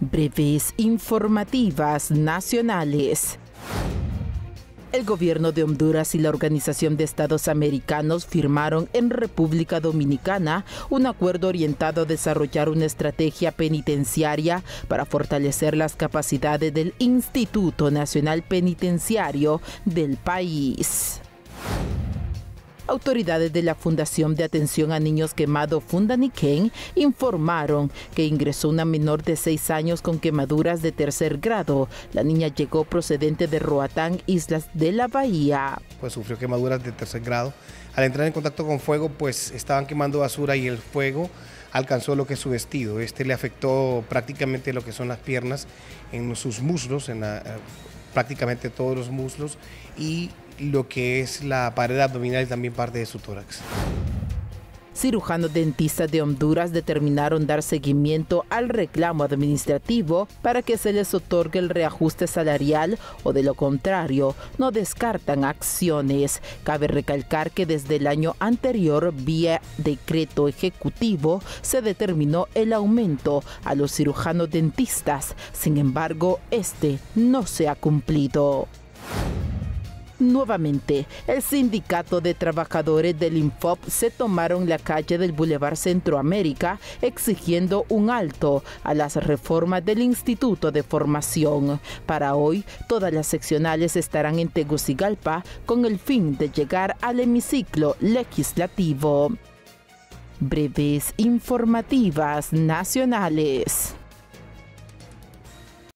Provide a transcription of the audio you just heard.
breves informativas nacionales. El gobierno de Honduras y la Organización de Estados Americanos firmaron en República Dominicana un acuerdo orientado a desarrollar una estrategia penitenciaria para fortalecer las capacidades del Instituto Nacional Penitenciario del país. Autoridades de la Fundación de Atención a Niños Quemados Fundaniquén informaron que ingresó una menor de 6 años con quemaduras de tercer grado. La niña llegó procedente de Roatán, Islas de la Bahía. Pues sufrió quemaduras de tercer grado. Al entrar en contacto con fuego, pues estaban quemando basura y el fuego alcanzó lo que es su vestido. Este le afectó prácticamente lo que son las piernas, en sus muslos, en la, prácticamente todos los muslos y lo que es la pared abdominal y también parte de su tórax. Cirujanos dentistas de Honduras determinaron dar seguimiento al reclamo administrativo para que se les otorgue el reajuste salarial o de lo contrario no descartan acciones. Cabe recalcar que desde el año anterior vía decreto ejecutivo se determinó el aumento a los cirujanos dentistas. Sin embargo, este no se ha cumplido. Nuevamente, el sindicato de trabajadores del Infop se tomaron la calle del Boulevard Centroamérica exigiendo un alto a las reformas del Instituto de Formación. Para hoy, todas las seccionales estarán en Tegucigalpa con el fin de llegar al hemiciclo legislativo. Breves informativas nacionales.